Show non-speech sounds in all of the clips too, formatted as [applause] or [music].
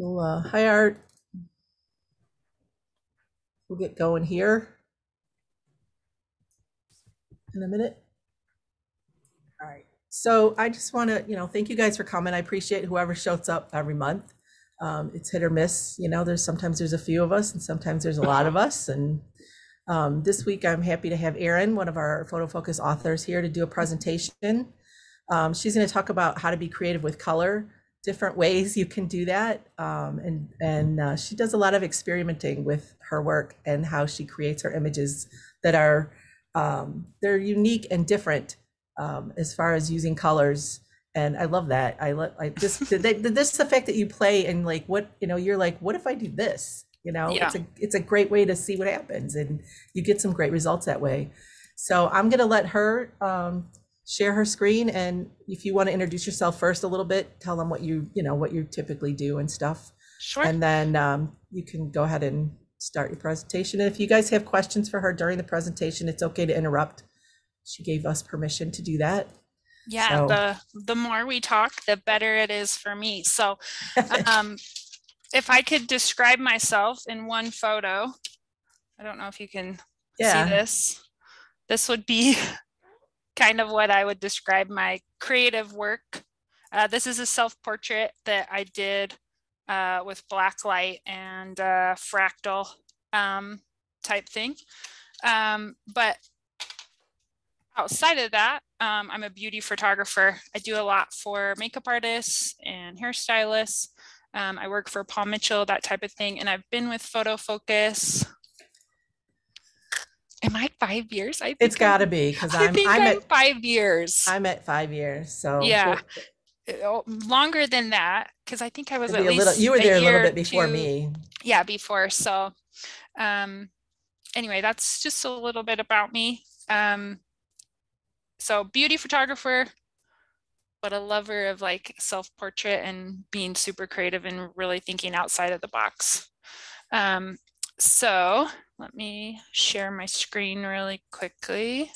Uh, hi, Art. We'll get going here in a minute. All right. So I just want to, you know, thank you guys for coming. I appreciate whoever shows up every month. Um, it's hit or miss. You know, there's sometimes there's a few of us and sometimes there's a lot of us. And um, this week I'm happy to have Erin, one of our Photofocus authors here to do a presentation. Um, she's going to talk about how to be creative with color, different ways you can do that. Um, and and uh, she does a lot of experimenting with her work and how she creates her images that are um, they're unique and different um, as far as using colors. And I love that. I love I just [laughs] this the fact that you play and like what you know you're like what if I do this you know Yeah. it's a it's a great way to see what happens and you get some great results that way. So I'm gonna let her um, share her screen and if you want to introduce yourself first a little bit, tell them what you you know what you typically do and stuff. Sure. And then um, you can go ahead and start your presentation. And if you guys have questions for her during the presentation, it's okay to interrupt. She gave us permission to do that. yeah, so- the the more we talk, the better it is for me. So, [laughs] um, if I could describe myself in one photo, I don't know if you can Yeah. see this. This would be kind of what I would describe my creative work. Uh, this is a self-portrait that I did uh, with black light and uh, fractal um, type thing. Um, but outside of that, um, I'm a beauty photographer. I do a lot for makeup artists and hairstylists. Um, I work for Paul Mitchell, that type of thing. And I've been with Photofocus. Am I five years? I think It's got to be because I I'm think I'm I'm, at five years. I'm at five years. So Yeah. Uh, longer than that because I think I was it'd at least little, you were there a little bit before me. yeah before so um anyway that's just a little bit about me um so beauty photographer but a lover of like self-portrait and being super creative and really thinking outside of the box um so let me share my screen really quickly.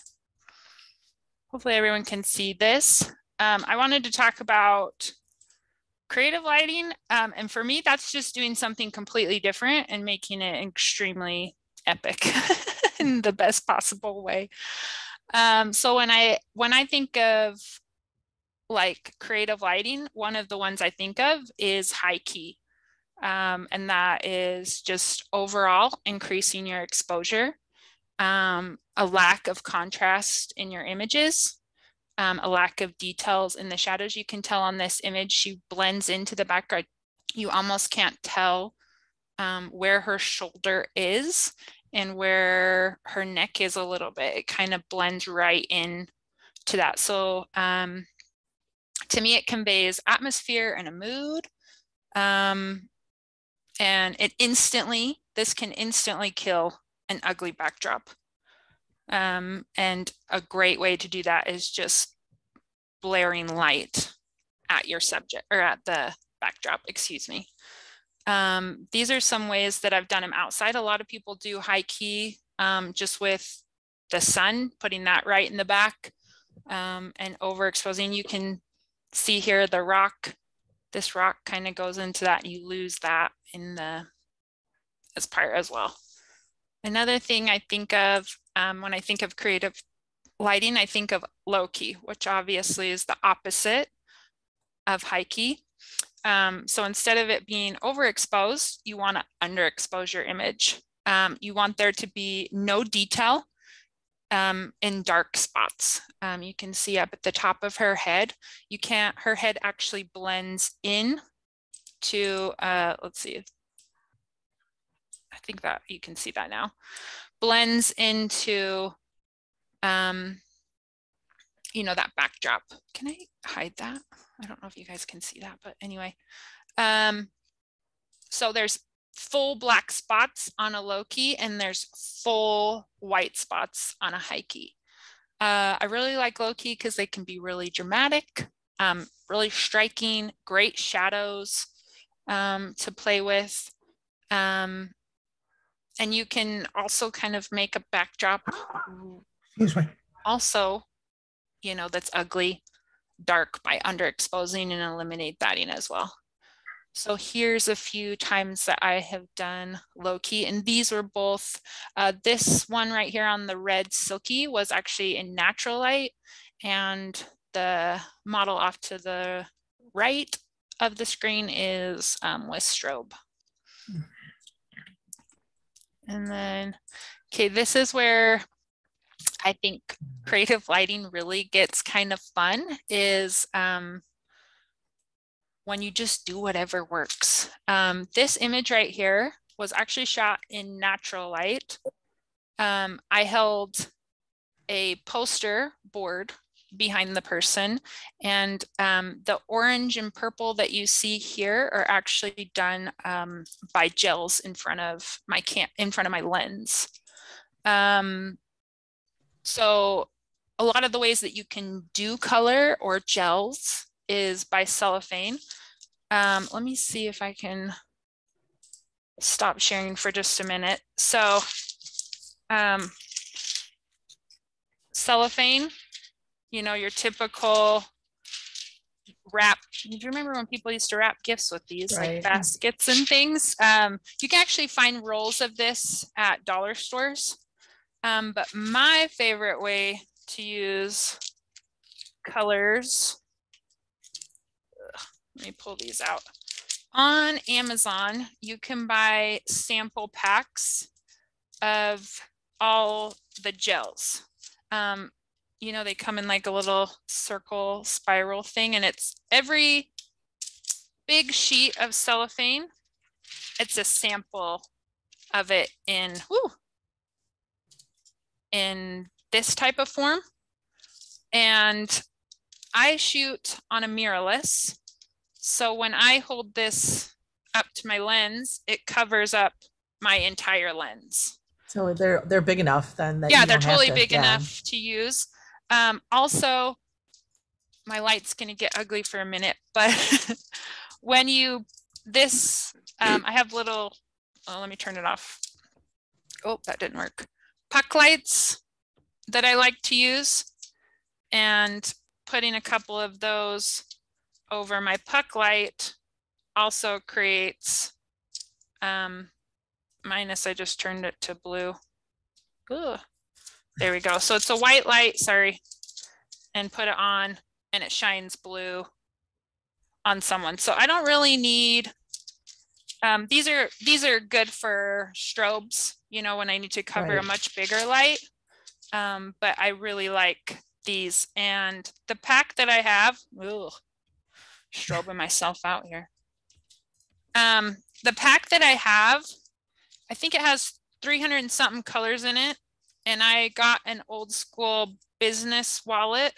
Hopefully everyone can see this. Um, i wanted to talk about creative lighting. Um, and for me that's just doing something completely different and making it extremely epic [laughs] in the best possible way. Um, so when i when i think of like creative lighting one of the ones i think of is high key um, and that is just overall increasing your exposure um, a lack of contrast in your images um, a lack of details in the shadows. You can tell on this image, she blends into the background. You almost can't tell um, where her shoulder is and where her neck is a little bit. It kind of blends right in to that. So um, to me, it conveys atmosphere and a mood. Um, and it instantly, this can instantly kill an ugly backdrop. Um, and a great way to do that is just blaring light at your subject or at the backdrop, excuse me. Um, these are some ways that I've done them outside. A lot of people do high key um, just with the sun, putting that right in the back um, and overexposing. You can see here the rock, this rock kind of goes into that. You lose that in the as part as well. Another thing I think of um, when I think of creative lighting, I think of low key, which obviously is the opposite of high key. Um, so instead of it being overexposed, you want to underexpose your image. Um, you want there to be no detail um, in dark spots. Um, you can see up at the top of her head, you can't, her head actually blends in to, uh, let's see, I think that you can see that now, blends into, um, you know, that backdrop. Can I hide that? I don't know if you guys can see that, but anyway. Um, so there's full black spots on a low key and there's full white spots on a high key. Uh, I really like low key because they can be really dramatic, um, really striking, great shadows um, to play with. Um, and you can also kind of make a backdrop Excuse me. also, you know, that's ugly dark by underexposing and eliminate batting as well. So here's a few times that I have done low key and these were both, uh, this one right here on the red silky was actually in natural light and the model off to the right of the screen is um, with strobe. And then, okay, this is where I think creative lighting really gets kind of fun is um, when you just do whatever works. Um, this image right here was actually shot in natural light. Um, I held a poster board behind the person and um, the orange and purple that you see here are actually done um, by gels in front of my in front of my lens. Um, so a lot of the ways that you can do color or gels is by cellophane. Um, let me see if I can stop sharing for just a minute. So um, cellophane, you know, your typical wrap. Do you remember when people used to wrap gifts with these Right. like baskets and things? Um, you can actually find rolls of this at dollar stores. Um, but my favorite way to use colors, Ugh, let me pull these out. On Amazon, you can buy sample packs of all the gels. Um, you know, they come in like a little circle spiral thing and it's every big sheet of cellophane. It's a sample of it in, whoo, in this type of form. And I shoot on a mirrorless. So when I hold this up to my lens, it covers up my entire lens So they're, they're big enough then that yeah they're totally to- big yeah. enough to use um also my light's gonna get ugly for a minute but [laughs] when you this um i have little oh, let me turn it off. Oh that didn't work. Puck lights that i like to use and putting a couple of those over my puck light also creates um minus i just turned it to blue. Ugh. There we go. So it's a white light, sorry, and put it on and it shines blue on someone. So I don't really need, um, these are, these are good for strobes, you know, when I need to cover a much bigger light. Um, but I really like these and the pack that I have, ugh, strobing myself out here. Um, the pack that I have, I think it has 300 and something colors in it. And I got an old school business wallet,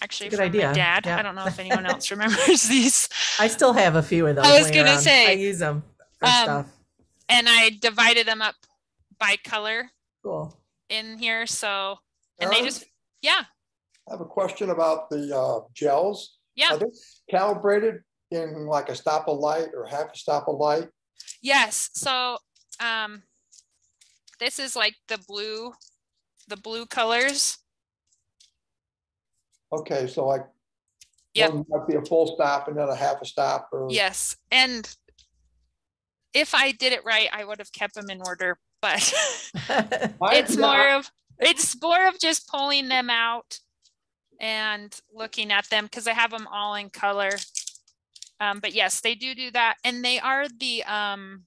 actually Good from idea, my dad. yeah. I don't know if anyone else remembers [laughs] these. I still have a few of those. I was gonna around. say, I use them for um, stuff. And I divided them up by color Cool. in here. So, and they just, yeah, I have a question about the uh, gels. yeah, Are they calibrated in like a stop of light or half a stop of light? yes. So, um, this is like the blue, the blue colors. Okay, so like Yep. one might be a full stop and then a half a stop or? Yes. And if I did it right, I would have kept them in order, but [laughs] I- it's yeah, more of it's more of just pulling them out and looking at them because I have them all in color. Um, but yes, they do do that, and they are the um.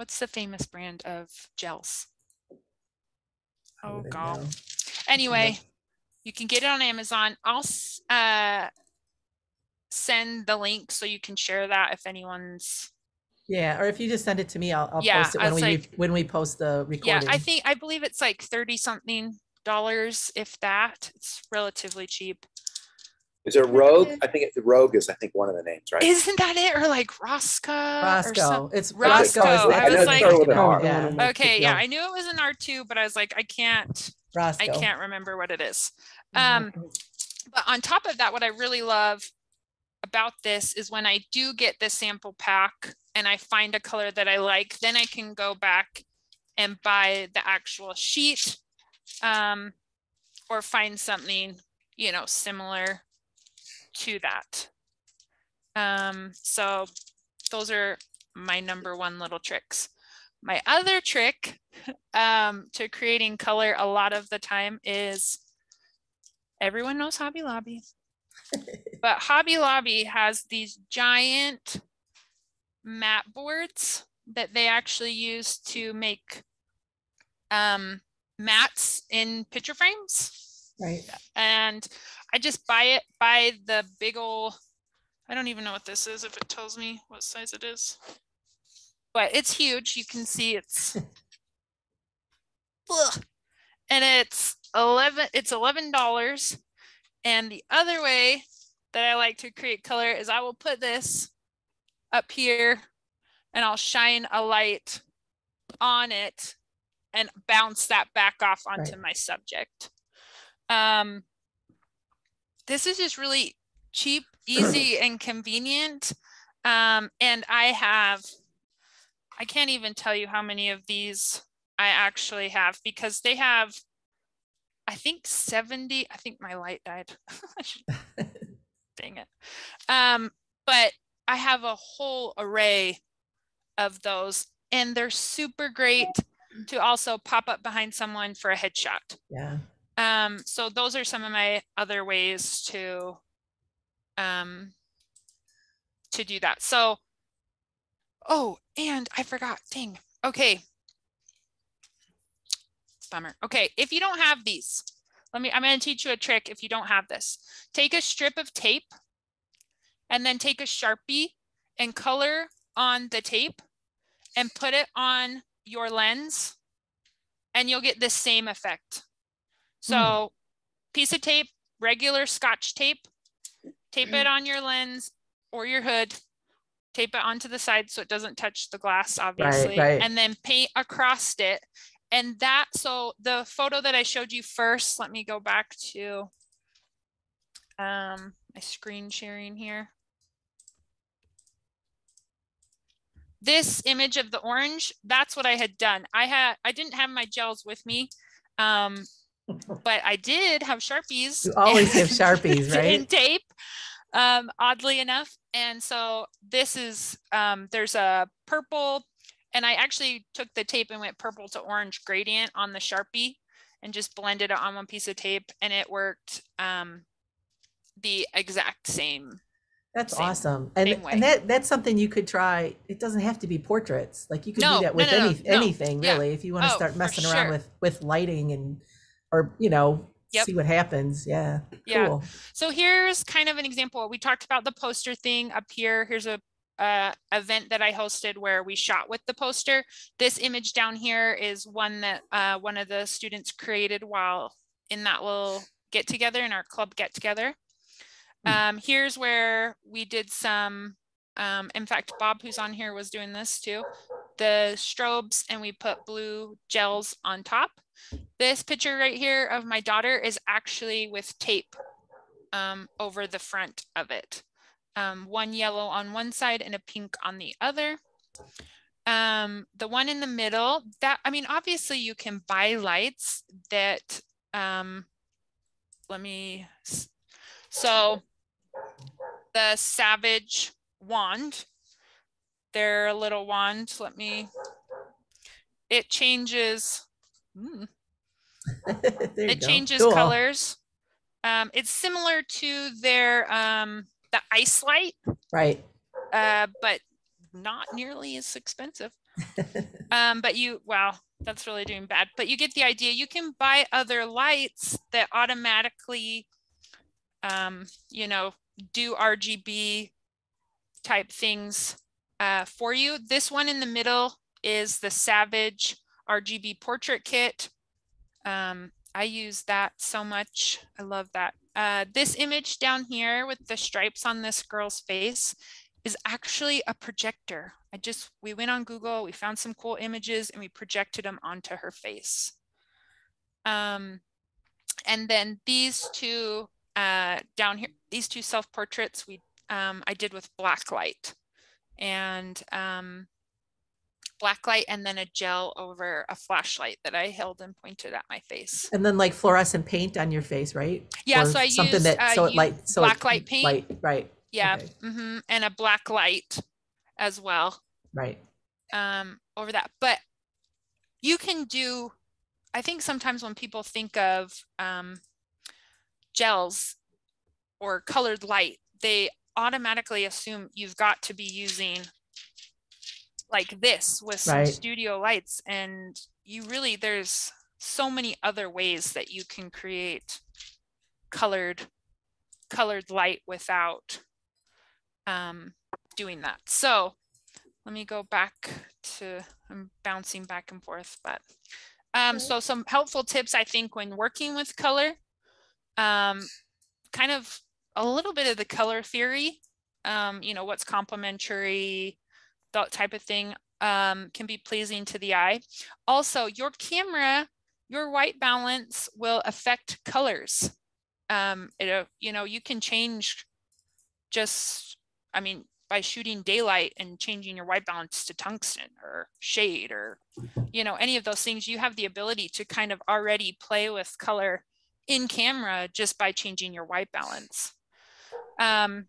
What's the famous brand of gels? Oh wouldn't god. Anyway, you can get it on Amazon. I'll uh send the link so you can share that if anyone's Yeah, or if you just send it to me, I'll, I'll Yeah, post it when we, like- when we post the recording. Yeah, I think I believe it's like 30 something dollars if that. It's relatively cheap. Is it Rogue? I think it, Rogue is, I think, one of the names, right? Isn't that it? Or like Rosca or Rosco, some- it's Rosco, Rosco. is I the- was like- Start with an R. Yeah, Okay, yeah, I knew it was an R2, but I was like, I can't Rosco. I can't remember what it is. Mhm. Um but on top of that, what I really love about this is when I do get the sample pack and I find a color that I like, then I can go back and buy the actual sheet um, or find something, you know, similar to that. Um, so those are my number one little tricks. My other trick [laughs] um, to creating color a lot of the time is everyone knows Hobby Lobby, [laughs] but Hobby Lobby has these giant mat boards that they actually use to make um, mats in picture frames. Right. And I just buy it, by the big ol' I don't even know what this is, if it tells me what size it is. But it's huge. You can see it's [laughs] Ugh. and it's eleven, it's eleven dollars. And the other way that I like to create color is I will put this up here and I'll shine a light on it and bounce that back off onto Right. my subject. Um, this is just really cheap, easy, [clears throat] and convenient. Um, and I have, I can't even tell you how many of these I actually have because they have, I think 70, I think my light died. [laughs] [laughs] Dang it. Um, but I have a whole array of those and they're super great to also pop up behind someone for a headshot. Yeah. Um, so those are some of my other ways to um to do that. So oh, and I forgot. Dang. Okay. Bummer. Okay, if you don't have these, let me I'm going to teach you a trick if you don't have this. Take a strip of tape and then take a Sharpie and color on the tape and put it on your lens and you'll get the same effect. So piece of tape, regular scotch tape, tape it on your lens or your hood, tape it onto the side so it doesn't touch the glass, obviously, right. and then paint across it. And that, so the photo that I showed you first, let me go back to um, my screen sharing here. This image of the orange, that's what I had done. I had, I didn't have my gels with me. Um, but I did have Sharpies. You always have [laughs] Sharpies, right? And tape, um, oddly enough. And so this is, um, there's a purple, and I actually took the tape and went purple to orange gradient on the Sharpie and just blended it on one piece of tape and it worked, um, the exact same. That's Same- awesome. And, and that, that's something you could try. It doesn't have to be portraits. Like you could No, do that with no, no, any, anything Yeah. really. If you want to Oh, start messing around sure. with, with lighting and, or, you know, Yep. see what happens. Yeah. Yeah. Cool. So here's kind of an example. We talked about the poster thing up here. Here's a uh, event that I hosted where we shot with the poster. This image down here is one that uh, one of the students created while in that little get together in our club get together. Hmm. Um, here's where we did some, um, in fact, Bob, who's on here, was doing this too. The strobes and we put blue gels on top. This picture right here of my daughter is actually with tape um, over the front of it. Um, one yellow on one side and a pink on the other. Um, the one in the middle, that, I mean, obviously you can buy lights that, um, let me, so the Savage wand, their little wand, let me, it changes, [laughs] you it changes Cool. colors. Um, it's similar to their um, the ice light, Right. uh, but not nearly as expensive. [laughs] Um, but you, wow, that's really doing bad. But you get the idea. You can buy other lights that automatically, um, you know, do RGB type things uh, for you. This one in the middle is the Savage RGB portrait kit. Um, I use that so much. I love that. Uh, this image down here with the stripes on this girl's face is actually a projector. I just, we went on Google, we found some cool images and we projected them onto her face. Um, and then these two uh, down here, these two self-portraits we um, I did with black light. And um, black light and then a gel over a flashlight that I held and pointed at my face. And then like fluorescent paint on your face, right? Yeah, Or so I something use, that uh, so it use light so it black light paint. Light, right, Yeah, Okay. hmm and a black light as well right. um, over that. But you can do, I think sometimes when people think of um, gels or colored light, they automatically assume you've got to be using like this with some Right. studio lights. And you really, there's so many other ways that you can create colored colored light without um, doing that. So let me go back to, I'm bouncing back and forth, but um, so some helpful tips, I think, when working with color, um, kind of a little bit of the color theory, um, you know, what's complementary, that type of thing um, can be pleasing to the eye. Also, your camera, your white balance will affect colors. Um, it, uh, you know, you can change just, I mean, by shooting daylight and changing your white balance to tungsten or shade or, you know, any of those things, you have the ability to kind of already play with color in camera just by changing your white balance. Um,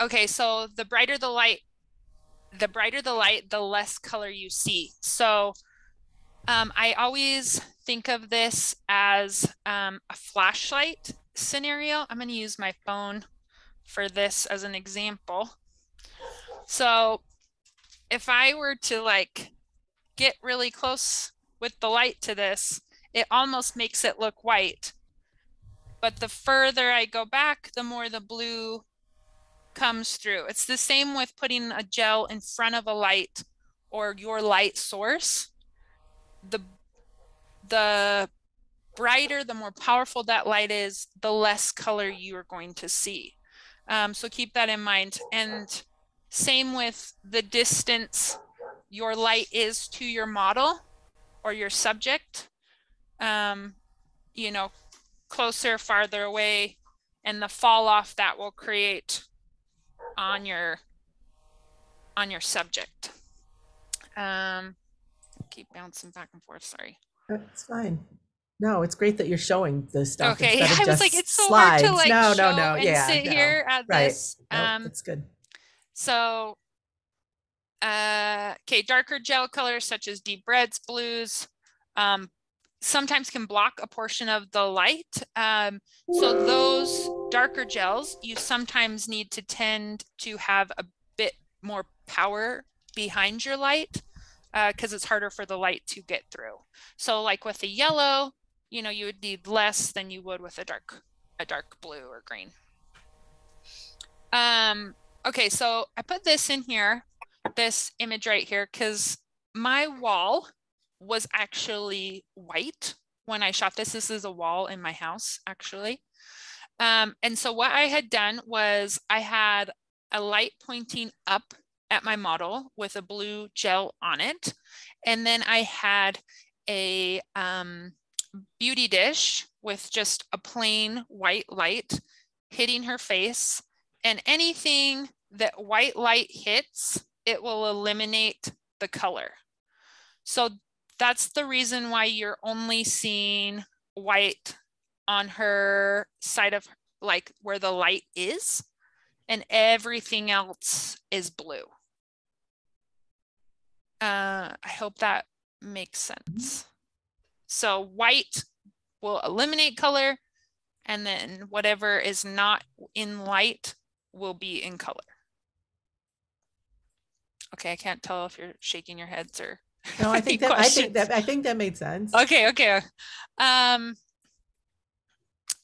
okay, so the brighter the light, the brighter the light, the less color you see. So um, I always think of this as um, a flashlight scenario. I'm going to use my phone for this as an example. So if I were to like get really close with the light to this, it almost makes it look white. But the further I go back, the more the blue comes through. It's the same with putting a gel in front of a light or your light source. The the brighter, the more powerful that light is, the less color you are going to see. Um, so keep that in mind. And same with the distance your light is to your model or your subject. Um, you know, closer, farther away, and the fall off that will create on your on your subject. Um, keep bouncing back and forth. Sorry. That's fine. No, it's great that you're showing this stuff. Okay, instead [laughs] of I was like, just it's so hard to slides. like no, no, no. and Yeah, sit no. here at Right. this. No, Um, it's good. so, uh, okay, darker gel colors such as deep reds, blues, um, sometimes can block a portion of the light. Um, so those darker gels, you sometimes need to tend to have a bit more power behind your light because it's harder for the light to get through. So like with the yellow, you know, you would need less than you would with a dark, a dark blue or green. Um, okay, so I put this in here, this image right here, because my wall was actually white when I shot this. This is a wall in my house, actually. Um, and so what I had done was I had a light pointing up at my model with a blue gel on it. And then I had a um, beauty dish with just a plain white light hitting her face. And anything that white light hits, it will eliminate the color. So that's the reason why you're only seeing white on her side of like where the light is and everything else is blue. Uh, I hope that makes sense. So white will eliminate color and then whatever is not in light will be in color. Okay, I can't tell if you're shaking your heads or No, I think that I think that I think that made sense. Okay, okay. Um,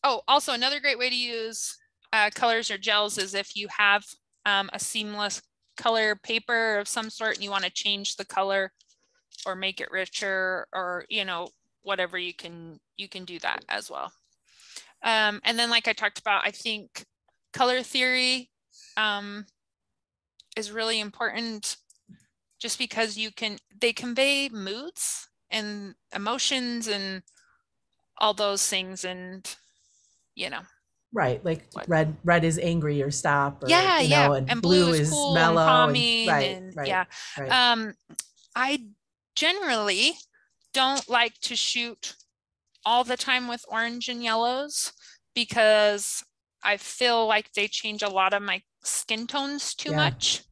oh, also another great way to use uh, colors or gels is if you have um, a seamless color paper of some sort and you want to change the color or make it richer or, you know, whatever you can, you can do that as well. Um, and then like I talked about, I think color theory um, is really important just because you can, they convey moods and emotions and all those things and you know Right, like What? red, red is angry or stop. Or, yeah, you yeah. know, and blue, is, cool mellow. and calming right, and right, yeah. right. Um, I generally don't like to shoot all the time with orange and yellows because I feel like they change a lot of my skin tones too Yeah. much.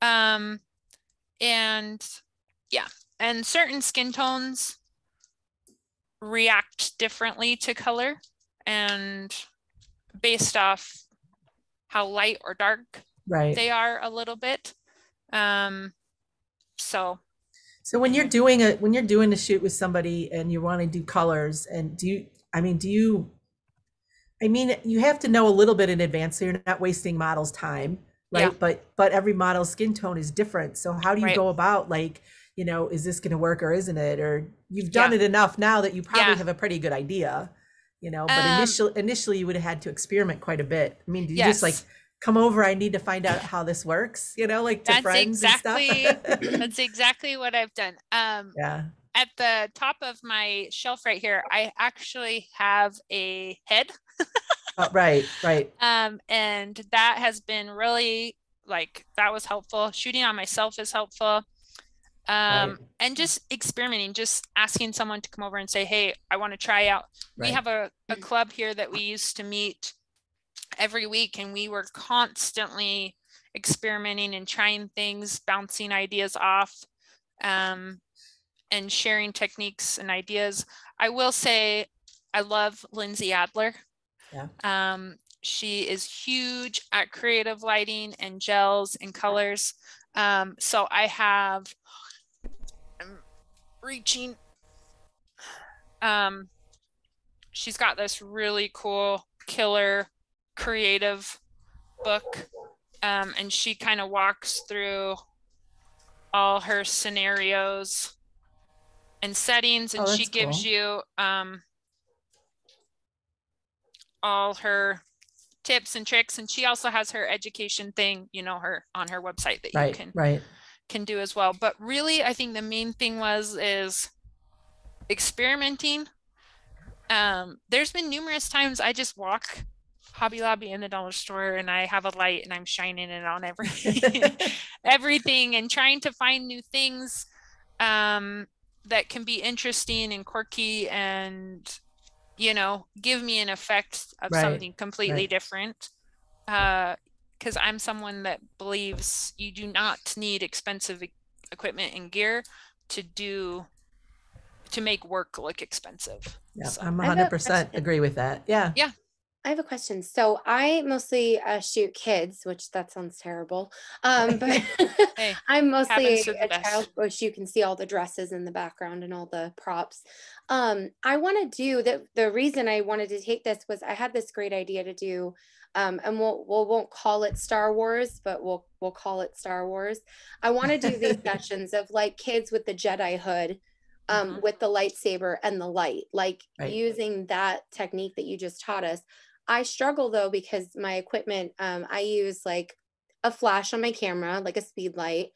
Um, and yeah, and certain skin tones react differently to color and based off how light or dark right. they are a little bit. Um, so So when you're doing a when you're doing a shoot with somebody and you want to do colors and do you I mean do you I mean you have to know a little bit in advance so you're not wasting models time right Yeah. but but every model's skin tone is different so how do you Right. go about like you know is this going to work or isn't it or you've done Yeah. it enough now that you probably Yeah. have a pretty good idea you know but Um, initially initially you would have had to experiment quite a bit I mean do you just like come over I need to find out how this works you know like to That's friends exactly- and stuff that's exactly what I've done. Um, [laughs] yeah at the top of my shelf right here, I actually have a head. [laughs] Oh, right right Um, and that has been really like that was helpful. Shooting on myself is helpful. Um, Right. and just experimenting, just asking someone to come over and say, Hey, I want to try out. We have a, a club here that we used to meet every week and we were constantly experimenting and trying things, bouncing ideas off, um, and sharing techniques and ideas. I will say I love Lindsay Adler. Yeah. Um, she is huge at creative lighting and gels and colors. Um, so I have I'm reaching um she's got this really cool killer creative book um and she kind of walks through all her scenarios and settings and Oh, she gives cool. you um all her tips and tricks and she also has her education thing you know her on her website that you can right can do as well. But really, I think the main thing was is experimenting. Um, there's been numerous times I just walk Hobby Lobby in the dollar store and I have a light and I'm shining it on everything [laughs] everything and trying to find new things um, that can be interesting and quirky and you know give me an effect of Right, something completely right. different. Uh, because I'm someone that believes you do not need expensive e- equipment and gear to do to make work look expensive. Yeah, So- I'm I have a 100% agree with that. Yeah. Yeah. I have a question. So I mostly uh, shoot kids, which that sounds terrible. Um, but [laughs] [laughs] Hey, I'm mostly the a child, which you can see all the dresses in the background and all the props. Um, I want to do the the reason I wanted to take this was I had this great idea to do, um, and we'll we'll won't call it Star Wars, but we'll we'll call it Star Wars. I want to do these [laughs] sessions of like kids with the Jedi hood. Um, Mhm. with the lightsaber and the light, like Right. using that technique that you just taught us. I struggle though because my equipment, um, I use like a flash on my camera, like a speed light.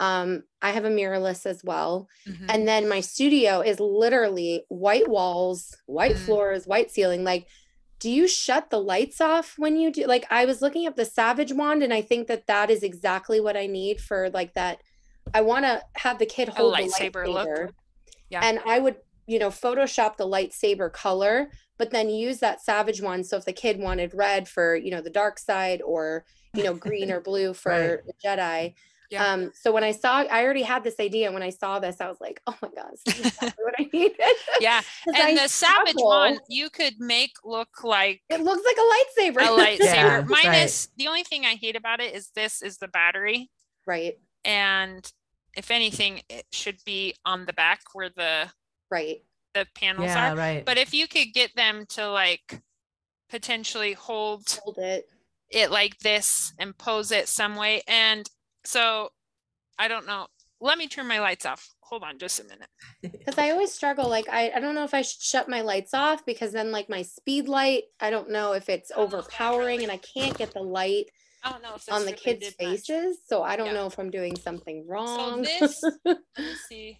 Um, I have a mirrorless as well. mhm. And then my studio is literally white walls, white Mm. floors, white ceiling. Like, do you shut the lights off when you do? Like, I was looking up the Savage wand, and I think that that is exactly what I need for like that. I want to have the kid hold the lightsaber look. lightsaber, Yeah. and I would, you know, Photoshop the lightsaber color, but then use that Savage wand. So if the kid wanted red for, you know, the dark side, or you know, green or [laughs] blue for Right. the Jedi. Yeah. Um, so when I saw, I already had this idea. When I saw this, I was like, oh my God, this is exactly what I [laughs] needed. yeah, 'Cause and I the Savage wand you could make look like It looks like a lightsaber. a [laughs] lightsaber. Yeah, right. Minus the only thing I hate about it is this is the battery, right, and if anything, it should be on the back where the right. the panels Yeah, are. right. But if you could get them to like potentially hold Hold it. it like this and pose it some way. And so I don't know. Let me turn my lights off. Hold on just a minute. [laughs] Because I always struggle. Like, I, I don't know if I should shut my lights off because then, like, my speed light, I don't know if it's oh, I don't know if that's overpowering and I can't get the light I don't know if on the really kids' did much. faces. So I don't Yeah. know if I'm doing something wrong. this- Let me [laughs] see.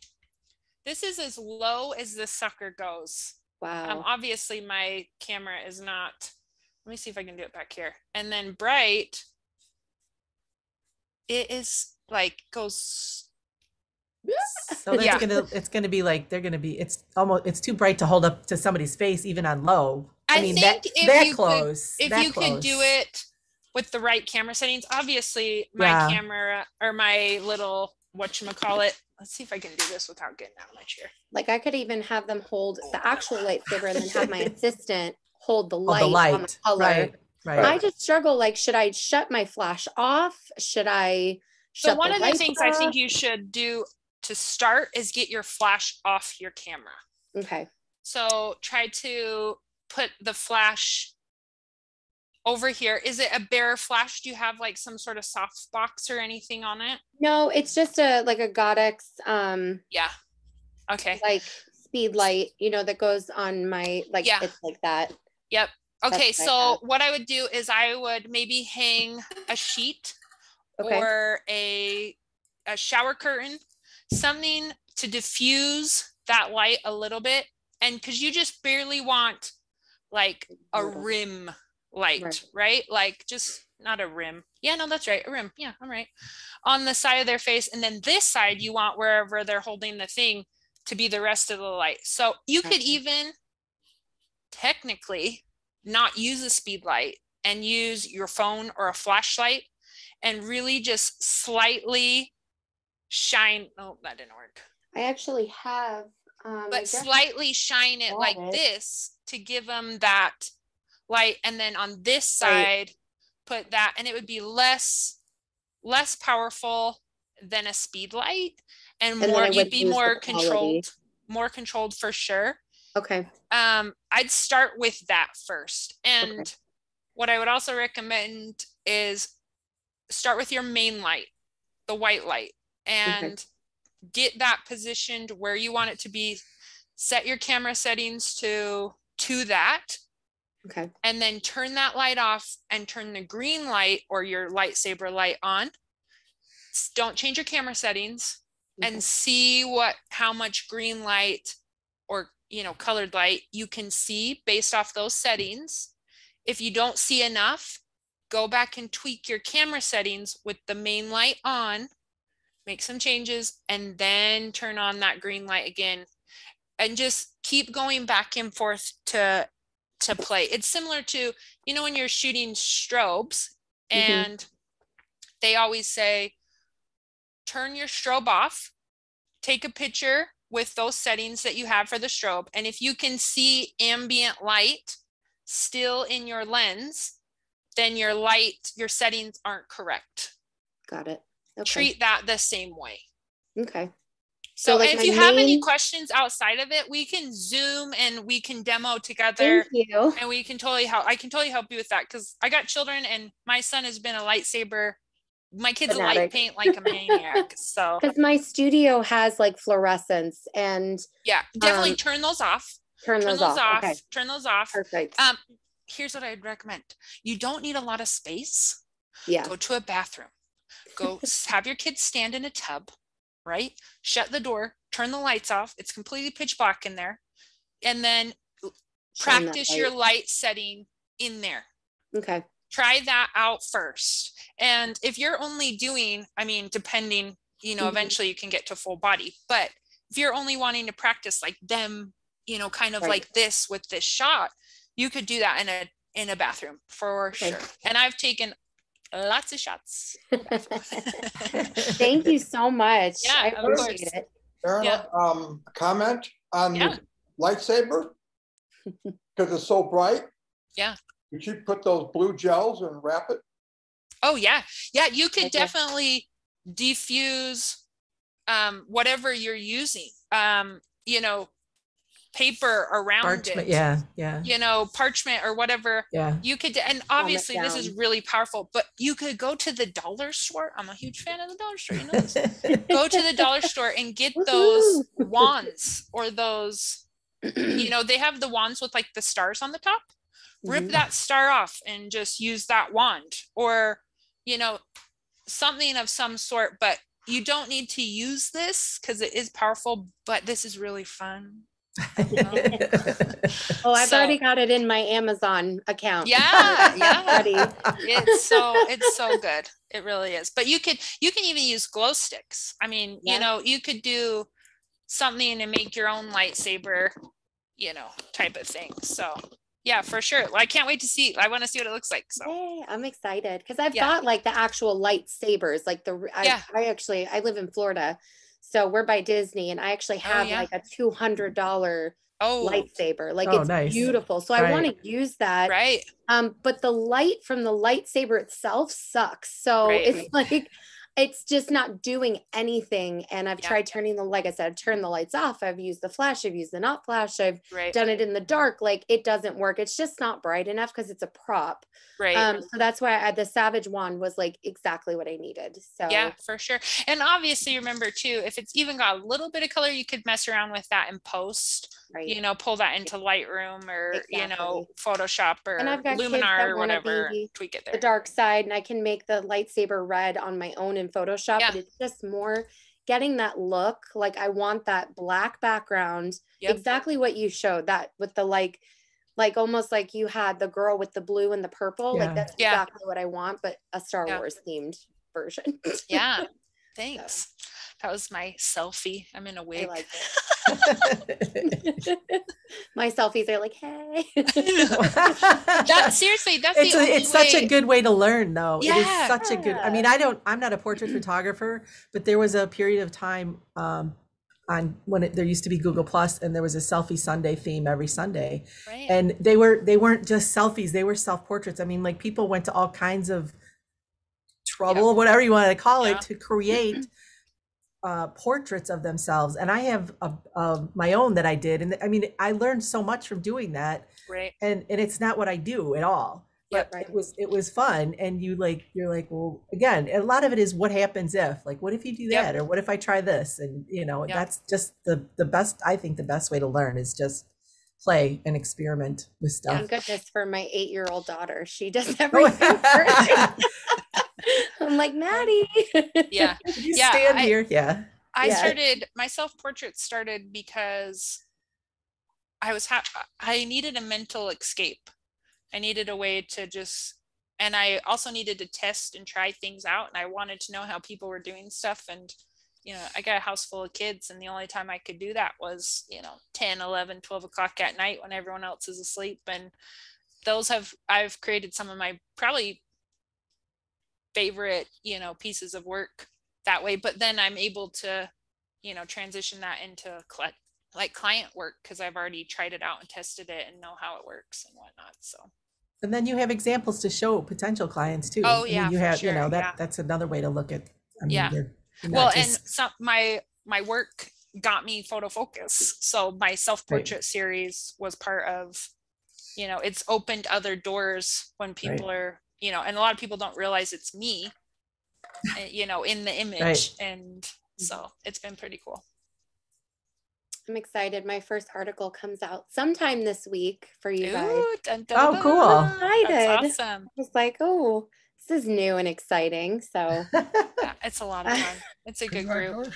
This is as low as the sucker goes. Um, wow. obviously my camera is not let me see if I can do it back here. And then bright, it is like goes, [laughs] So that's Yeah. gonna, it's gonna be like, they're gonna be, it's almost, it's too bright to hold up to somebody's face even on low. I mean, that, if that you could- close. if that you could do it with the right camera settings, obviously my Yeah. camera or my little, whatchamacallit, let's see if I can do this without getting out of my chair. Like I could even have them hold the oh, actual lightsaber and then have my [laughs] assistant hold the Oh, light, the on the light, color. right, I just struggle like should I shut my flash off? Should I So one the of the lights things I think you should do to start is get your flash off your camera. Okay. So try to put the flash over here. Is it a bare flash? Do you have like some sort of soft box or anything on it? No, it's just a like a Godox um Yeah. Okay. like speed light, you know, that goes on my like Yeah. it's like that. Yep. Okay. So what I would do is I would maybe hang a sheet Okay. or a a shower curtain, something to diffuse that light a little bit. And because you just barely want like a rim light, Right. right? Like just not a rim. Yeah, no, that's right. A rim. Yeah, I'm right. On the side of their face. And then this side, you want wherever they're holding the thing to be the rest of the light. So you could even technically not use a speed light and use your phone or a flashlight and really just slightly shine. Oh, that didn't work. I actually have um But slightly shine it like it. this to give them that light. And then on this Right. side, put that, and it would be less less powerful than a speed light and And more you'd be more controlled more controlled for sure Okay. um i'd start with that first and what i would also recommend is start with your main light the white light and get that positioned where you want it to be set your camera settings to to that Okay. and then turn that light off and turn the green light or your lightsaber light on don't change your camera settings Okay. and see what how much green light or you know colored light you can see based off those settings if you don't see enough go back and tweak your camera settings with the main light on make some changes and then turn on that green light again and just keep going back and forth to to play it's similar to you know when you're shooting strobes Mhm. and they always say turn your strobe off, take a picture with those settings that you have for the strobe. And if you can see ambient light still in your lens, then your light, your settings aren't correct. Got it. Okay. Treat that the same way. Okay. So, So, like, if you have any questions outside of it, we can zoom and we can demo together Thank you. and we can totally help. I can totally help you with that because I got children and my son has been a lightsaber. My kid's a light paint like a maniac. So [laughs] Because my studio has like fluorescence and yeah, definitely Um, turn those off. turn Turn those, off. Okay. Turn those off. Perfect. Um, here's what I'd recommend. You don't need a lot of space. yeah. Go to a bathroom. Go have your kids stand in a tub, right? Shut the door, turn the lights off. It's completely pitch black in there. And then Shine practice your light. light setting in there. Okay. try that out first. And if you're only doing, I mean, depending, you know, Mhm. eventually you can get to full body, but if you're only wanting to practice like them, you know, kind of Right. like this with this shot, you could do that in a in a bathroom for Okay. sure. And I've taken lots of shots. [laughs] Thank you so much. Yeah, I of course. appreciate it. Erin, Yeah. um, comment on Yeah. the lightsaber? [laughs] Because it's so bright? Yeah. Could you put those blue gels and wrap it? Oh yeah. Yeah, you could Okay. definitely defuse um whatever you're using. Um, you know, paper around Parchment, it. yeah, yeah, You know, parchment or whatever. yeah. You could, and obviously this is really powerful, but you could go to the dollar store. I'm a huge fan of the dollar store. You know this. [laughs] go to the dollar store and get those wands or those, you know, they have the wands with like the stars on the top. Rip Mhm. that star off and just use that wand or, you know, something of some sort. But you don't need to use this because it is powerful, but this is really fun. [laughs] Oh, I've So- already got it in my Amazon account. Yeah, [laughs] yeah. Ready. It's so [laughs] it's so good. It really is. But you could you can even use glow sticks. I mean, Yeah. you know, you could do something to make your own lightsaber, you know, type of thing. So yeah, for sure. Well, I can't wait to see. I want to see what it looks like. So Yay, I'm excited because I've Yeah. got like the actual lightsabers, like the, I, Yeah. I actually, I live in Florida. So we're by Disney and I actually Oh, have yeah. like a $200 oh lightsaber. Like Oh, it's nice. beautiful. So I want to use that. right. Um, but the light from the lightsaber itself sucks. So Right. it's [laughs] like it's just not doing anything. And I've Yeah. tried turning the like I said, I've turned the lights off. I've used the flash, I've used the not flash, I've Right. done it in the dark. Like it doesn't work. It's just not bright enough because it's a prop. Right. Um, so that's why I, the Savage wand was like exactly what I needed. So Yeah, for sure. And obviously remember too, if it's even got a little bit of color, you could mess around with that in post, right. you know, pull that into Lightroom or, you know, Photoshop or And I've got Luminar or whatever, tweak it the dark side and I can make the lightsaber red on my own in Photoshop, Yeah. but it's just more getting that look. Like I want that black background, Yep. exactly what you showed that with the like, like almost like you had the girl with the blue and the purple. Yeah. Like that's Yeah. exactly what I want, but a Star Yeah. Wars themed version. [laughs] Yeah, thanks. That was my selfie. I'm in a wig. like [laughs] [laughs] my selfies are like, hey. [laughs] that seriously, that's it's the a, only it's such a good way to learn though it is Yeah. such a good i mean i don't i'm not a portrait photographer but there was a period of time um on when it, there used to be google plus and there was a selfie sunday theme every sunday Right. and they were they weren't just selfies they were self portraits i mean like people went to all kinds of trouble whatever you want to call Yeah. it to create uh, portraits of themselves and i have a, a, my own that i did and i mean i learned so much from doing that right. and and it's not what I do at all. Yep. But Right. it was it was fun, and you like you're like, well, again, a lot of it is what happens if, like, what if you do Yep. that, or what if I try this, and you know, Yep. that's just the the best. I think the best way to learn is just play and experiment with stuff. Thank goodness for my eight-year-old daughter. She does [laughs] Oh, everything. [laughs] for me. I'm like Maddie. Yeah. [laughs] you Yeah, stand I- here, yeah. I Yeah. started my self portrait started because I was ha- I needed a mental escape. I needed a way to just and I also needed to test and try things out and I wanted to know how people were doing stuff and you know, I got a house full of kids and the only time I could do that was, you know, 10, 11, 12 o'clock at night when everyone else is asleep and those have I've created some of my probably favorite, you know, pieces of work that way but then i'm able to you know transition that into cli- like client work because i've already tried it out and tested it and know how it works and whatnot so And then you have examples to show potential clients too. Oh, I mean, yeah, you have, you know, that yeah. that's another way to look at. I mean, Yeah. you're- you're well not and just- some my my work got me Photofocus so my self portrait series was part of you know it's opened other doors when people are you know and a lot of people don't realize it's me uh, you know in the image and so it's been pretty cool I'm excited. My first article comes out sometime this week for you guys. Ooh, dun, dun, Oh, dun. cool. Excited. that's awesome I was like, oh, this is new and exciting. So [laughs] yeah, it's a lot of fun it's a good group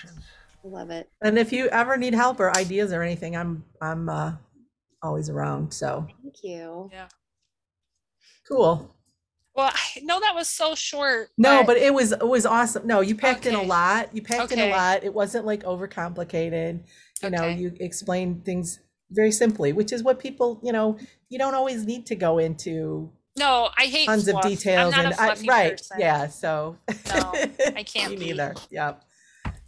I love it. And if you ever need help or ideas or anything, I'm I'm uh, always around. So Thank you. Yeah cool. Well, I know that was so short. No, but it was it was awesome. No, you packed in a lot. You packed in a lot. It wasn't like overcomplicated. You know, you explained things very simply, which is what people, you know, you don't always need to go into no, I hate tons of details I'm not and a I, right. person. Yeah. So No, I [laughs] can't Me neither. Yep.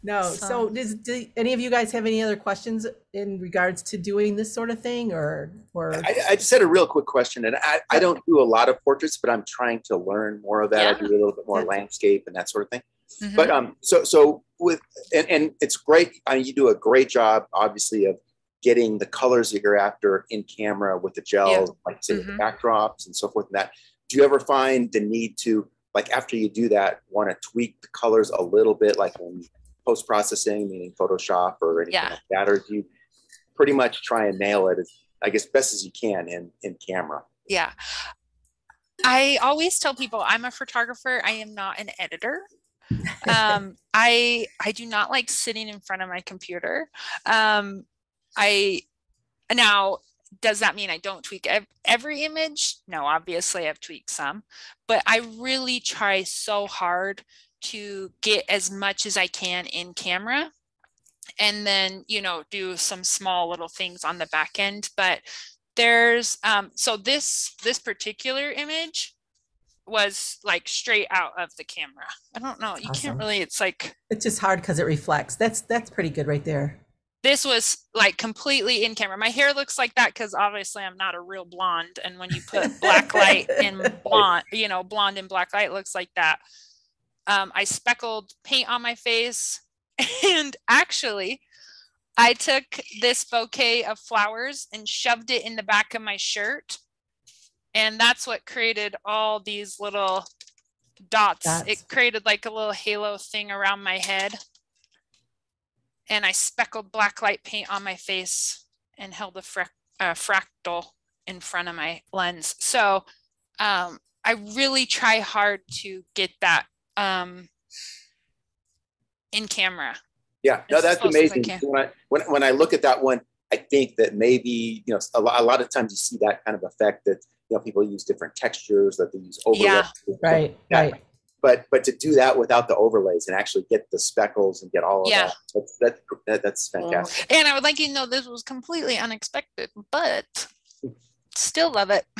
No. So, So- does do any of you guys have any other questions in regards to doing this sort of thing or or I, I just had a real quick question, and I, I don't do a lot of portraits, but I'm trying to learn more of that. I Yeah. do a little bit more That's- landscape and that sort of thing. Mhm. But um, so so with and, and it's great. I mean, you do a great job, obviously, of getting the colors that you're after in camera with the gels, like say with the backdrops and so forth. And that. Do you ever find the need to like after you do that, want to tweak the colors a little bit, like when post processing, meaning Photoshop or anything Yeah. like that, or do you pretty much try and nail it as I guess best as you can in in camera? yeah. I always tell people I'm a photographer. I am not an editor. [laughs] Um, I I do not like sitting in front of my computer. Um, I now, does that mean I don't tweak every image? No, obviously I've tweaked some, but I really try so hard to get as much as I can in camera and then, you know, do some small little things on the back end. But there's, um, so this, this particular image was like straight out of the camera. I don't know. You Awesome. can't really, it's like, It's just hard because it reflects. That's that's pretty good right there. this was like completely in camera. My hair looks like that because obviously I'm not a real blonde. And when you put black light [laughs] in blonde, you know, blonde and black light looks like that. Um, I speckled paint on my face. [laughs] And actually, I took this bouquet of flowers and shoved it in the back of my shirt. And that's what created all these little dots. Dots. It created like a little halo thing around my head and I speckled black light paint on my face and held a frac- uh, fractal in front of my lens. So um, I really try hard to get that um, in camera. Yeah, no, that's close I amazing. When I, when, when I look at that one, I think that maybe, you know, a lot, a lot of times you see that kind of effect that, you know, people use different textures, that they use overlays. Yeah. Right, Yeah. right. But, but to do that without the overlays and actually get the speckles and get all of Yeah. that, that's, that, that, that's fantastic. And I would like you to know this was completely unexpected, but still love it. [laughs]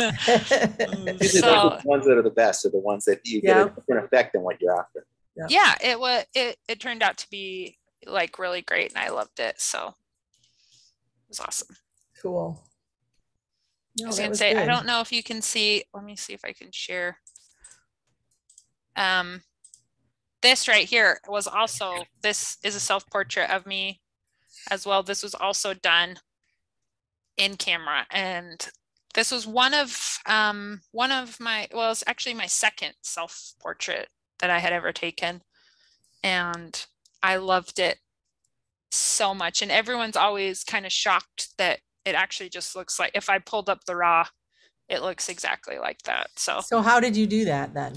Usually those so are the ones that are the best are the ones that you get Yeah. a different effect than what you're after. yeah, it was it, it turned out to be like really great and I loved it. So it was awesome. Cool. I was gonna was say, I don't know if you can see, let me see if I can share. Um, this right here was also, this is a self-portrait of me as well. This was also done in camera and this was one of, um, one of my, well, it's actually my second self-portrait that I had ever taken. And I loved it so much. And everyone's always kind of shocked that it actually just looks like if I pulled up the raw, it looks exactly like that. So, So how did you do that then?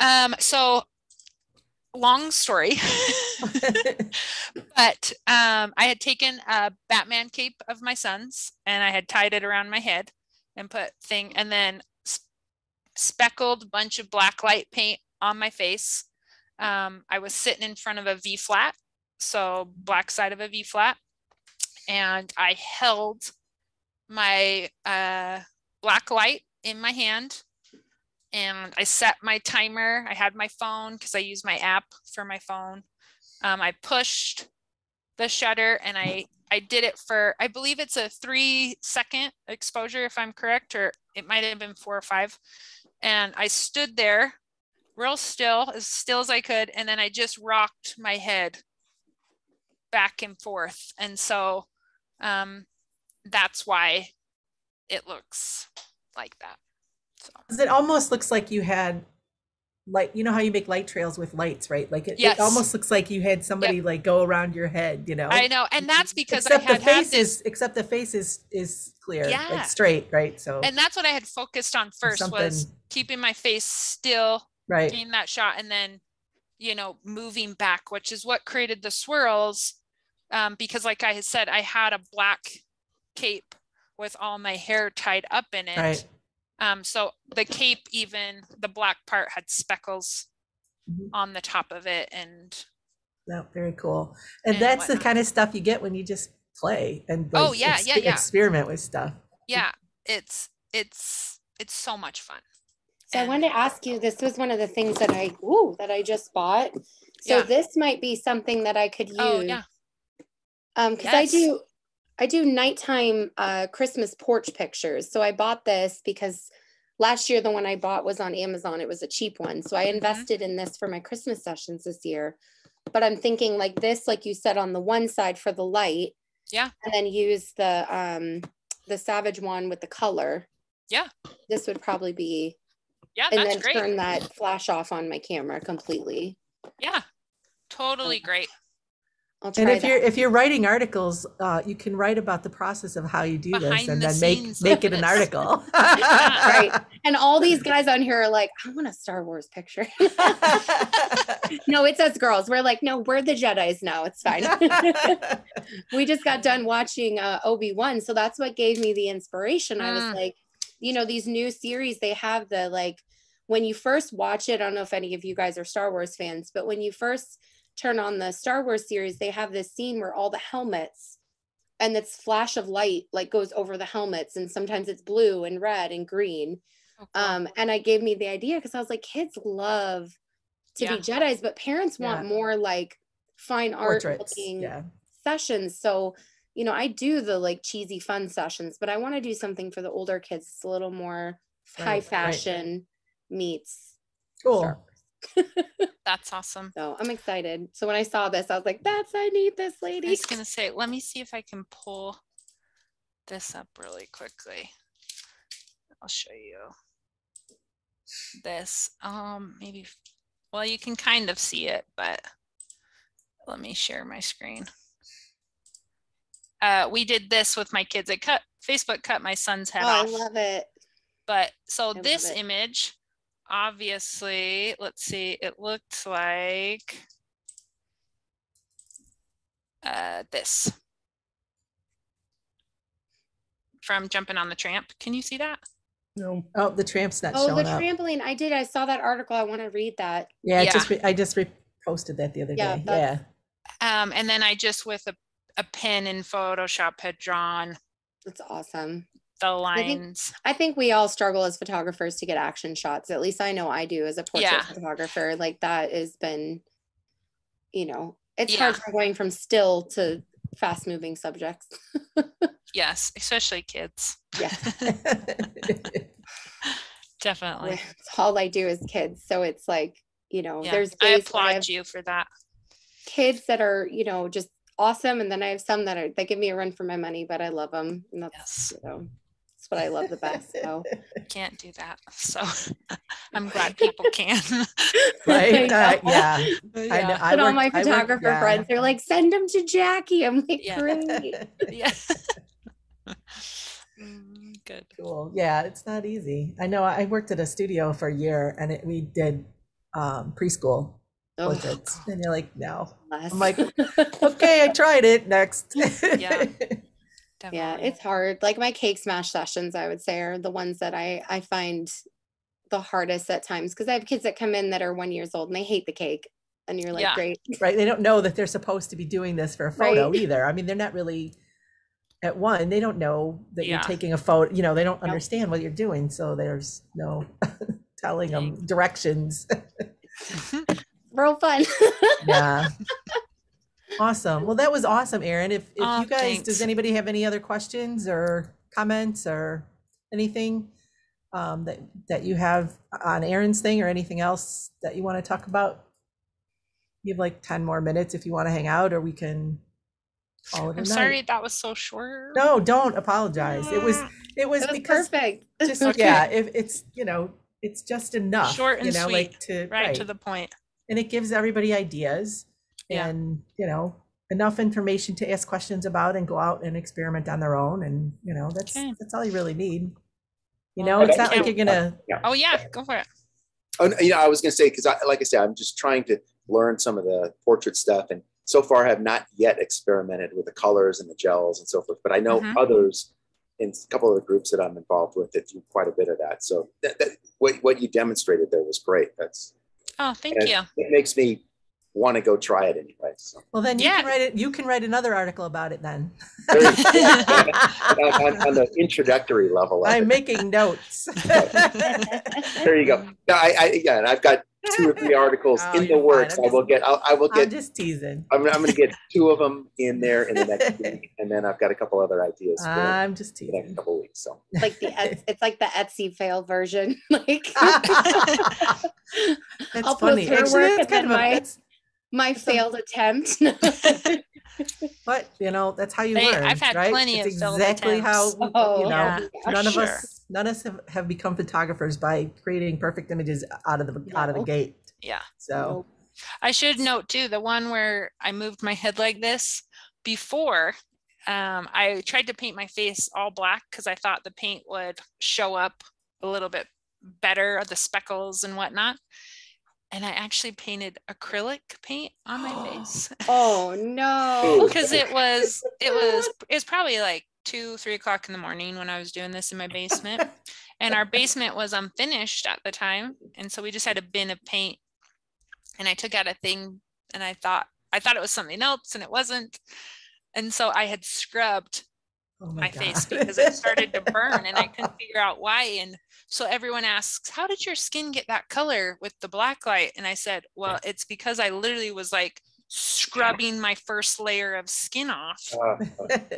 um, so long story, [laughs] but um, I had taken a Batman cape of my son's and I had tied it around my head and put thing and then speckled bunch of black light paint on my face. Um, I was sitting in front of a V flat, so black side of a V flat, and I held my uh, black light in my hand and I set my timer. I had my phone because I use my app for my phone. Um, I pushed the shutter and I I did it for I believe it's a three second exposure if I'm correct, or it might have been four or five. And I stood there real still, as still as I could, and then I just rocked my head back and forth. And so um, that's why it looks like that. 'Cause It almost looks like you had like you know how you make light trails with lights, right? Like it, Yes. it almost looks like you had somebody like go around your head, you know. I know, and that's because except I had the had face is except the face is is clear, Yeah. like straight, right? So and that's what I had focused on first was keeping my face still, right. getting that shot, and then you know moving back, which is what created the swirls. Um, because like I had said, I had a black cape with all my hair tied up in it. Right. Um, so the cape, even the black part, had speckles Mhm. on the top of it, and No, very cool. And, and that's the kind of stuff you get when you just play and Oh, like, yeah, yeah, yeah. experiment with stuff. yeah, it's it's it's so much fun. So I And- wanted to ask you, this was one of the things that I, ooh, that I just bought. So Yeah. this might be something that I could use. Oh yeah, Um, cause I do, I do nighttime, uh, Christmas porch pictures. So I bought this because last year, the one I bought was on Amazon. It was a cheap one. So I Mhm. invested in this for my Christmas sessions this year. But I'm thinking like this, like you said, on the one side for the light. Yeah. And then use the, um, the Savage wand with the color. Yeah. This would probably be, yeah, and that's then great. turn that flash off on my camera completely. Yeah, totally great. I'll try And if that. you're if you're writing articles, uh, you can write about the process of how you do this, and the then make make it an article. [laughs] Right. And all these [laughs] guys on here are like, I want a Star Wars picture. [laughs] no, it's us girls. We're like, no, we're the Jedi's now. It's fine. we just got done watching uh, Obi Wan, so that's what gave me the inspiration. I was Mm. like, you know, these new series they have the like when you first watch it. I don't know if any of you guys are Star Wars fans, but when you first turn on the Star Wars series, they have this scene where all the helmets and this flash of light like goes over the helmets, and sometimes it's blue and red and green. Oh, cool. Um, and I gave me the idea because I was like, kids love to Yeah. be Jedi's, but parents want Yeah. more like fine art looking Yeah. sessions. So, you know, I do the like cheesy fun sessions, but I want to do something for the older kids. It's a little more Right, high right. fashion meets Cool. [laughs] That's awesome. So I'm excited. So when I saw this, I was like, that's I need this lady. I was gonna say, let me see if I can pull this up really quickly. I'll show you this. Um, maybe, well, you can kind of see it, but let me share my screen. Uh, we did this with my kids. It cut Facebook cut my son's head Oh, I love it. But so love this image, obviously, let's see, it looked like uh, this from jumping on the tramp. Can you see that? No. Oh, the tramp's not Oh, the showing up. trampoline. I did. I saw that article. I want to read that. Yeah, I Yeah. just re- I just reposted that the other Yeah, day. that's- Yeah. Um, and then I just with a, a pen in Photoshop had drawn That's awesome. The lines. I think we all struggle as photographers to get action shots. At least I know I do as a portrait Yeah. photographer. Like that has been, you know, it's Yeah. hard from going from still to fast moving subjects. [laughs] Yes, especially kids. Yeah. [laughs] Definitely. It's all I do is kids. So it's like, you know, Yeah. there's I where I applaud you for that. kids that are, you know, just awesome. And then I have some that are, that give me a run for my money, but I love them. And that's, Yes. you know, that's what I love the best. So Can't do that. So [laughs] I'm glad people can. [laughs] right? I Uh, yeah. I know. Yeah. I but all worked- my I worked- photographer yeah. friends, they're like, send them to Jackie. I'm like, Yeah. great. [laughs] Yeah. Mm, Good. Cool. Yeah, it's not easy. I know I worked at a studio for a year and it, we did um, preschool Oh, portraits. And you're like, no. bless. I'm like, Okay, I tried it. Next. Yeah. Yeah, it's hard. Like my cake smash sessions, I would say, are the ones that I I find the hardest at times because I have kids that come in that are one years old and they hate the cake, and you're like, Yeah. great, right. They don't know that they're supposed to be doing this for a photo Right. either. I mean, they're not really at one, they don't know that Yeah. you're taking a photo, you know, they don't Nope. understand what you're doing. So there's no [laughs] telling them directions. [laughs] real fun. [laughs] yeah. Awesome. Well, that was awesome, Erin. If if Aw, you guys, thanks. does anybody have any other questions or comments or anything um, that that you have on Erin's thing or anything else that you want to talk about? You have like ten more minutes if you want to hang out, or we can call it a I'm night. sorry that was so short. No, don't apologize. It was it was It was because perfect. just Okay. [laughs] yeah, if it's you know it's just enough, Short you and know, like to right, to the point. and it gives everybody ideas Yeah. and you know enough information to ask questions about and go out and experiment on their own and you know that's Okay. that's all you really need you know it's not like you're gonna Oh yeah, go for it. Oh, you know, I was going to say because, I, like I said, I'm just trying to learn some of the portrait stuff, and so far have not yet experimented with the colors and the gels and so forth. But I know Mhm. others in a couple of the groups that I'm involved with that do quite a bit of that. So that, that, what what you demonstrated there was great. That's Oh, thank and you. It makes me want to go try it anyway. So. well then you Yeah. can write it you can write another article about it then on, [laughs] on- on the introductory level. I'm it. making notes [laughs] There you go. I, I yeah, and I've got two or three articles Oh, in the works. fine. I will get. I'll, I will i'm get. just teasing I'm, I'm going to get two of them in there in the next [laughs] week, and then I've got a couple other ideas for i'm just the next couple of weeks. So like the it's like the Etsy fail version. like that's I'll funny post her actually work that's and kind of then a my- that's, my failed attempt. [laughs] [laughs] but you know that's how you Hey, learn I've had right plenty it's of failed exactly how attempts. Oh, you know yeah, for none of sure. us none of us have, have become photographers by creating perfect images out of the out of the gate Yeah. so I should note too, the one where I moved my head like this before, um, I tried to paint my face all black because I thought the paint would show up a little bit better, the speckles and whatnot. And I actually painted acrylic paint on my [gasps] face Oh, [laughs] no. because it was [laughs] it was it was probably like two three o'clock in the morning when I was doing this in my basement, and our basement was unfinished at the time, and so we just had a bin of paint, and I took out a thing, and I thought I thought it was something else, and it wasn't, and so I had scrubbed Oh my face because it started to [laughs] burn, and I couldn't figure out why, and so everyone asks, "How did your skin get that color with the black light?" And I said, "Well, it's because I literally was like." scrubbing my first layer of skin off Uh,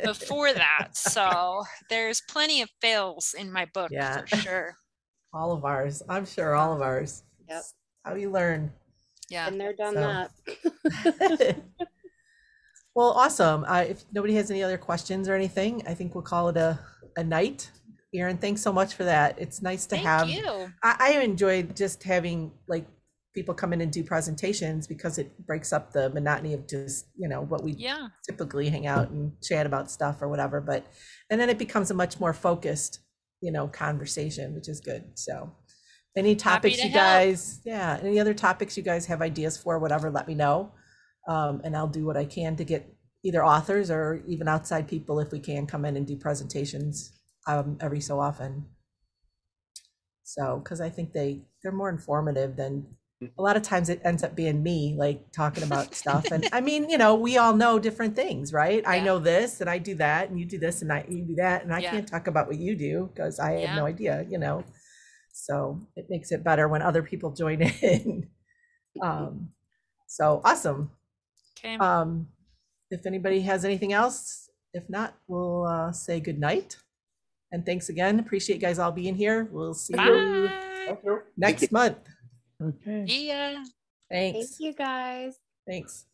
before [laughs] that. So there's plenty of fails in my book Yeah. for sure. [laughs] All of ours. I'm sure all of ours. Yep. It's How you learn. Yeah. And they're done So- that. Well, awesome. Uh, if nobody has any other questions or anything, I think we'll call it a, a night. Erin, thanks so much for that. It's nice to Thank have. you. I, I enjoy just having like people come in and do presentations because it breaks up the monotony of just you know what we Yeah. typically hang out and chat about stuff or whatever. But and then it becomes a much more focused you know conversation, which is good. So. Any topics to you help. guys, yeah, any other topics you guys have ideas for, whatever, let me know. Um, and I'll do what I can to get either authors or even outside people if we can come in and do presentations um, every so often. So, because I think they they're more informative than a lot of times it ends up being me like talking about [laughs] stuff. And I mean, you know, we all know different things, right? I know this and I do that, and you do this and I you do that, and I Yeah. can't talk about what you do because I have no idea, you know. So it makes it better when other people join [laughs] in. um, so awesome. Okay. Um, if anybody has anything else, if not, we'll uh, say good night. And thanks again. Appreciate you guys all being here. We'll see you Bye. you. next month. Okay. See ya. Thank Thanks. you guys. Thanks.